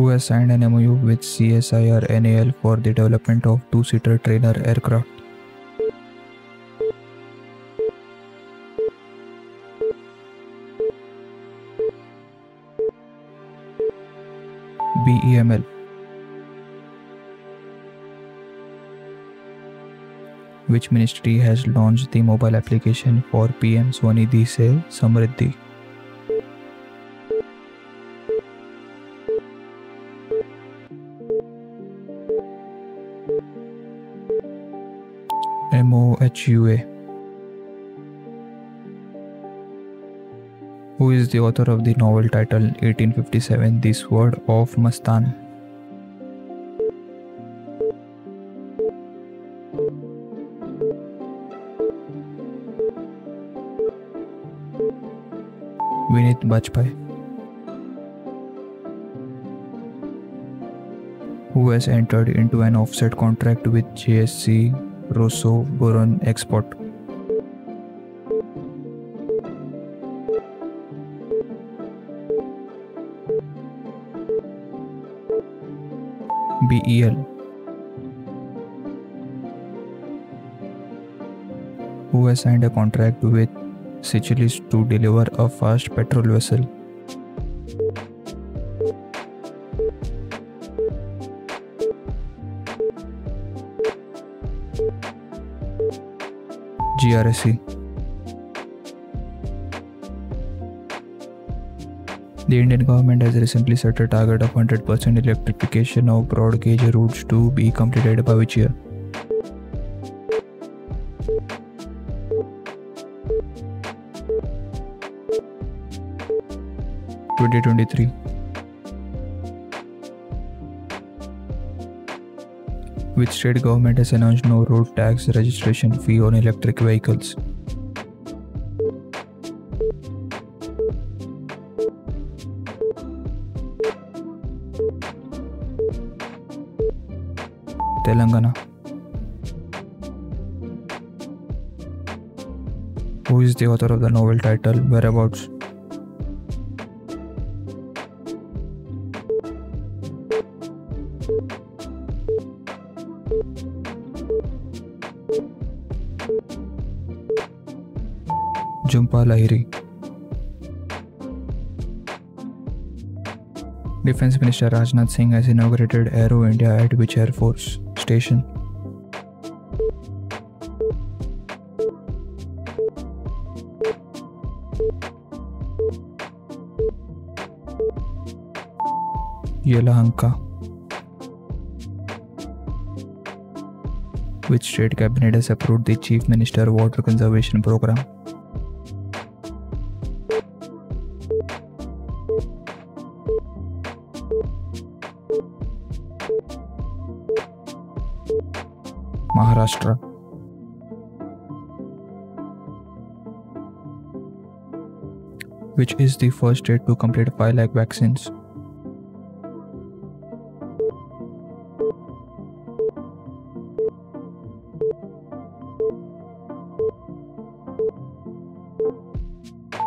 who has signed an MOU with CSIR NAL for the development of two-seater trainer aircraft. BEML Which ministry has launched the mobile application for PM Swanidhi Se Samriddhi? MOHUA. Who is the author of the novel titled 1857 The Sword of Mastan? Vineet Bajpai. Who has entered into an offset contract with JSC Rosso Boron Export? BEL. Who has signed a contract with Seychelles to deliver a fast patrol vessel? GRSE. The Indian government has recently set a target of 100% electrification of broad gauge routes to be completed by which year? Twenty twenty three. Which state government has announced no road tax registration fee on electric vehicles? Telangana. Who is the author of the novel title Whereabouts? Jhumpa Lahiri. Defense Minister Rajnath Singh has inaugurated Aero India at which Air Force station? Yelahanka. Which state cabinet has approved the Chief Minister Water Conservation Program? Maharashtra. Which is the first state to complete 5 lakh vaccines?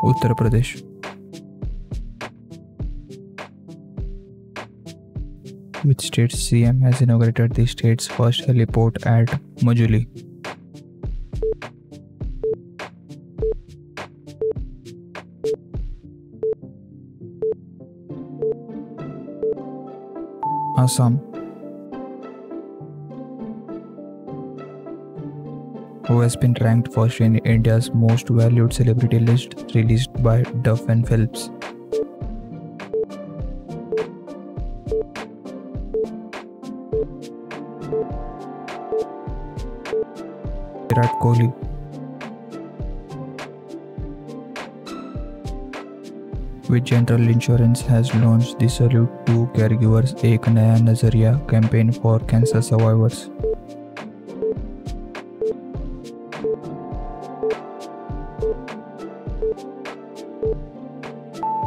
Uttar Pradesh. Which state's CM has inaugurated the state's first heliport at Majuli? Assam. Who has been ranked first in India's most valued celebrity list released by Duff and Phelps? Virat Kohli. Which general insurance has launch salute to caregivers एक नया नज़रिया campaign for cancer survivors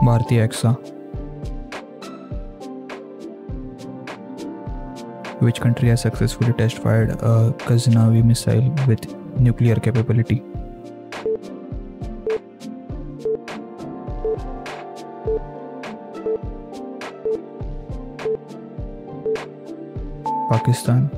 भारतीय AXA. which country has successfully test fired a Ghaznavi missile with nuclear capability. Pakistan